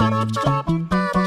Stop.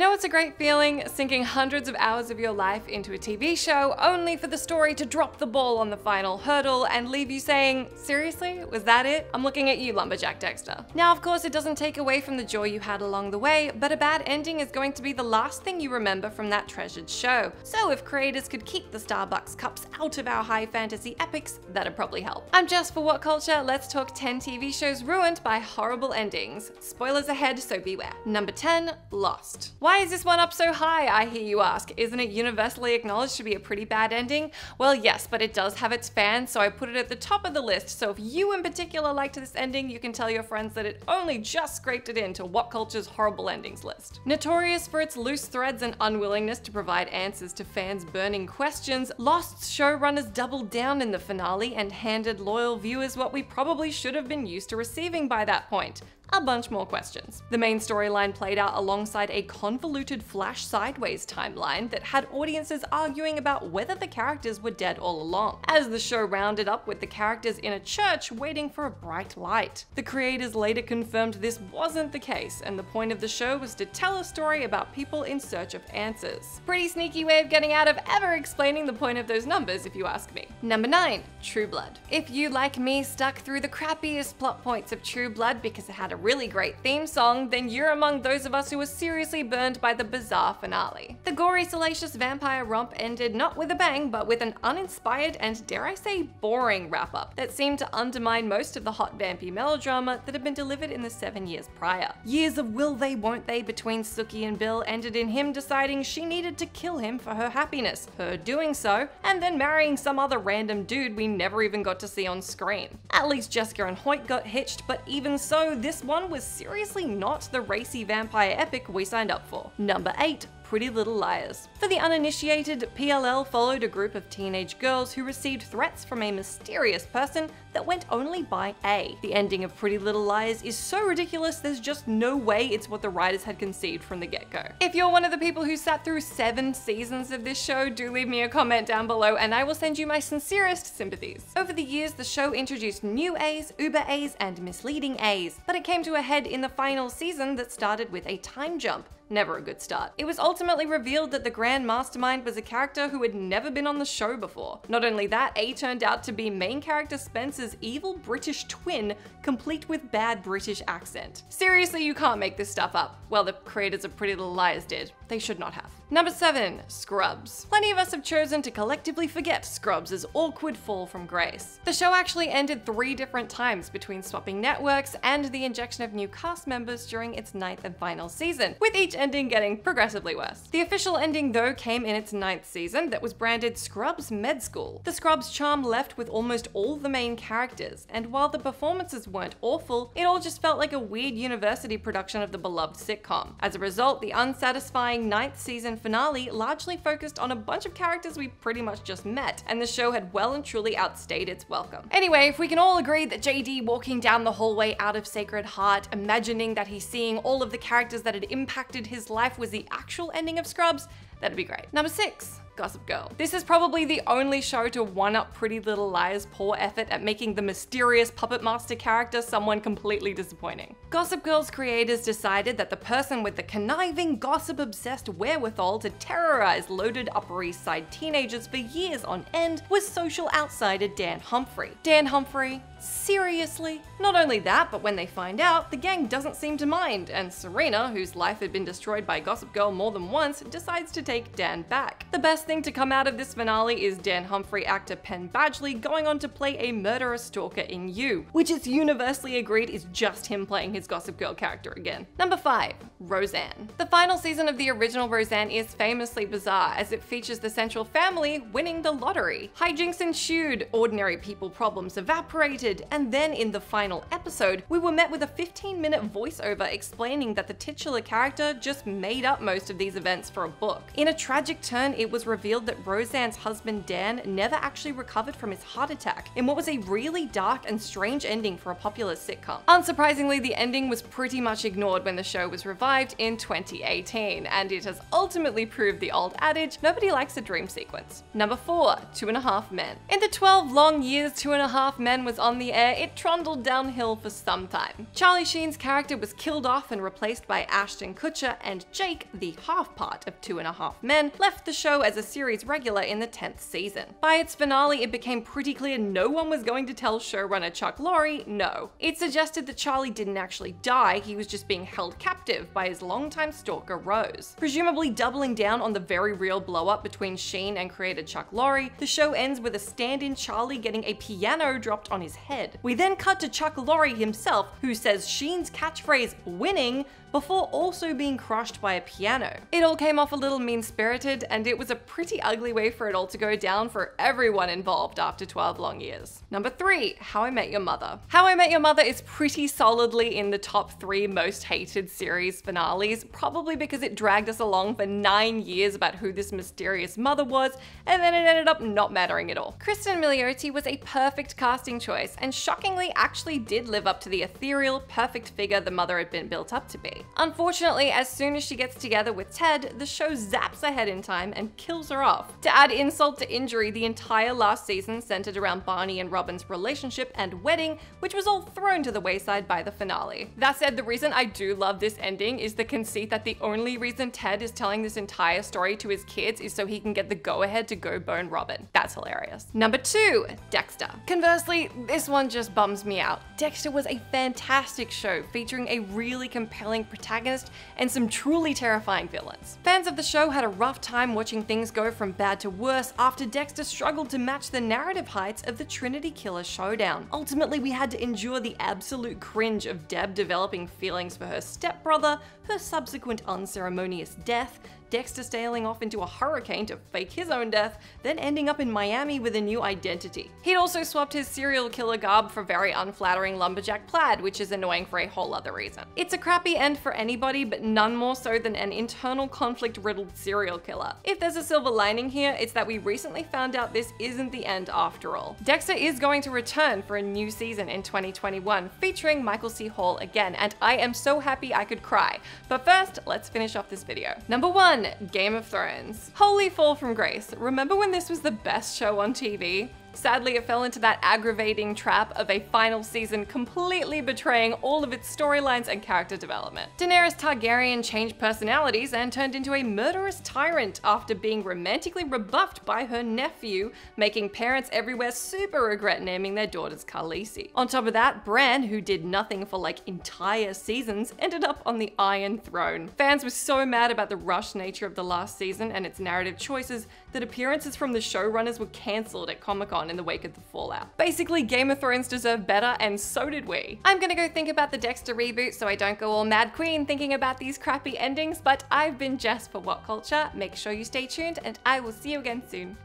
You know it's a great feeling? Sinking hundreds of hours of your life into a TV show only for the story to drop the ball on the final hurdle and leave you saying, seriously, was that it? I'm looking at you, Lumberjack Dexter. Now, of course, it doesn't take away from the joy you had along the way, but a bad ending is going to be the last thing you remember from that treasured show. So if creators could keep the Starbucks cups out of our high fantasy epics, that'd probably help. I'm Jess for WhatCulture, let's talk 10 TV shows ruined by horrible endings. Spoilers ahead, so beware. Number 10, Lost. Why is this one up so high, I hear you ask? Isn't it universally acknowledged to be a pretty bad ending? Well, yes, but it does have its fans, so I put it at the top of the list. So if you in particular liked this ending, you can tell your friends that it only just scraped it into WhatCulture's horrible endings list. Notorious for its loose threads and unwillingness to provide answers to fans' burning questions, Lost's showrunners doubled down in the finale and handed loyal viewers what we probably should have been used to receiving by that point a bunch more questions. The main storyline played out alongside a convoluted flash sideways timeline that had audiences arguing about whether the characters were dead all along, as the show rounded up with the characters in a church waiting for a bright light. The creators later confirmed this wasn't the case, and the point of the show was to tell a story about people in search of answers. Pretty sneaky way of getting out of ever explaining the point of those numbers, if you ask me. Number 9. True Blood. If you, like me, stuck through the crappiest plot points of True Blood because it had a really great theme song, then you're among those of us who were seriously burned by the bizarre finale. The gory, salacious vampire romp ended not with a bang, but with an uninspired and, dare I say, boring wrap up that seemed to undermine most of the hot vampy melodrama that had been delivered in the seven years prior. Years of will they, won't they between Sookie and Bill ended in him deciding she needed to kill him for her happiness, her doing so, and then marrying some other random dude we never even got to see on screen. At least Jessica and Hoyt got hitched, but even so, this one was seriously not the racy vampire epic we signed up for. Number 8. Pretty Little Liars. For the uninitiated, PLL followed a group of teenage girls who received threats from a mysterious person that went only by A. The ending of Pretty Little Liars is so ridiculous there's just no way it's what the writers had conceived from the get-go. If you're one of the people who sat through seven seasons of this show, do leave me a comment down below and I will send you my sincerest sympathies. Over the years, the show introduced new A's, uber A's, and misleading A's, but it came to a head in the final season that started with a time jump. Never a good start. It was ultimately revealed that the Grand Mastermind was a character who had never been on the show before. Not only that, A turned out to be main character Spencer's evil British twin, complete with bad British accent. Seriously, you can't make this stuff up. Well, the creators of Pretty Little Liars did. They should not have. Number 7. Scrubs. Plenty of us have chosen to collectively forget Scrubs' awkward fall from grace. The show actually ended three different times between swapping networks and the injection of new cast members during its ninth and final season, with each ending getting progressively worse. The official ending though came in its ninth season that was branded Scrubs Med School. The Scrubs charm left with almost all the main characters, and while the performances weren't awful, it all just felt like a weird university production of the beloved sitcom. As a result, the unsatisfying ninth season finale largely focused on a bunch of characters we pretty much just met, and the show had well and truly outstayed its welcome. Anyway, if we can all agree that JD walking down the hallway out of Sacred Heart, imagining that he's seeing all of the characters that had impacted his life was the actual ending of Scrubs, that'd be great. Number six, Gossip Girl. This is probably the only show to one-up Pretty Little Liars' poor effort at making the mysterious puppet master character someone completely disappointing. Gossip Girl's creators decided that the person with the conniving, gossip-obsessed wherewithal to terrorize loaded Upper East Side teenagers for years on end was social outsider Dan Humphrey. Dan Humphrey, seriously? Not only that, but when they find out, the gang doesn't seem to mind, and Serena, whose life had been destroyed by Gossip Girl more than once, decides to take Dan back. The best thing to come out of this finale is Dan Humphrey actor Penn Badgley going on to play a murderous stalker in You, which is universally agreed is just him playing his Gossip Girl character again. Number 5. Roseanne. The final season of the original Roseanne is famously bizarre as it features the central family winning the lottery. Hijinks ensued, ordinary people problems evaporated, and then in the final episode, we were met with a 15 minute voiceover explaining that the titular character just made up most of these events for a book. In a tragic turn, it was revealed that Roseanne's husband Dan never actually recovered from his heart attack in what was a really dark and strange ending for a popular sitcom. Unsurprisingly, the ending was pretty much ignored when the show was revived in 2018, and it has ultimately proved the old adage nobody likes a dream sequence. Number 4. Two and a Half Men. In the 12 long years Two and a Half Men was on the air, it trundled downhill for some time. Charlie Sheen's character was killed off and replaced by Ashton Kutcher, and Jake, the half part of Two and a Half Men, left the show as a series regular in the 10th season. By its finale, it became pretty clear no one was going to tell showrunner Chuck Lorre no. It suggested that Charlie didn't actually die, he was just being held captive by his longtime stalker Rose. Presumably doubling down on the very real blowup between Sheen and creator Chuck Lorre, the show ends with a stand-in Charlie getting a piano dropped on his head. We then cut to Chuck Lorre himself, who says Sheen's catchphrase, winning, before also being crushed by a piano. It all came off a little mean-spirited, and it was a pretty ugly way for it all to go down for everyone involved after 12 long years. Number 3. How I Met Your Mother. How I Met Your Mother is pretty solidly in the top 3 most hated series finales, probably because it dragged us along for 9 years about who this mysterious mother was, and then it ended up not mattering at all. Kristen Milioti was a perfect casting choice, and shockingly actually did live up to the ethereal, perfect figure the mother had been built up to be. Unfortunately, as soon as she gets together with Ted, the show zaps ahead in time and kills her off. To add insult to injury, the entire last season centered around Barney and Robin's relationship and wedding, which was all thrown to the wayside by the finale. That said, the reason I do love this ending is the conceit that the only reason Ted is telling this entire story to his kids is so he can get the go-ahead to go bone Robin. That's hilarious. Number two, Dexter. Conversely, this one just bums me out. Dexter was a fantastic show featuring a really compelling protagonist and some truly terrifying villains. Fans of the show had a rough time watching things go from bad to worse after Dexter struggled to match the narrative heights of the Trinity Killer showdown. Ultimately, we had to endure the absolute cringe of Deb developing feelings for her stepbrother, her subsequent unceremonious death, Dexter sailing off into a hurricane to fake his own death, then ending up in Miami with a new identity. He'd also swapped his serial killer garb for very unflattering lumberjack plaid, which is annoying for a whole other reason. It's a crappy end for anybody, but none more so than an internal conflict riddled serial killer. If there's a silver lining here, it's that we recently found out this isn't the end after all. Dexter is going to return for a new season in 2021, featuring Michael C. Hall again, and I am so happy I could cry. But first, let's finish off this video. Number one, 1. Game of Thrones. Holy fall from grace. Remember when this was the best show on TV? Sadly, it fell into that aggravating trap of a final season completely betraying all of its storylines and character development. Daenerys Targaryen changed personalities and turned into a murderous tyrant after being romantically rebuffed by her nephew, making parents everywhere super regret naming their daughters Khaleesi. On top of that, Bran, who did nothing for like entire seasons, ended up on the Iron Throne. Fans were so mad about the rushed nature of the last season and its narrative choices that appearances from the showrunners were cancelled at Comic Con in the wake of the fallout. Basically, Game of Thrones deserved better, and so did we. I'm gonna go think about the Dexter reboot so I don't go all mad queen thinking about these crappy endings, but I've been Jess for WhatCulture. Make sure you stay tuned, and I will see you again soon.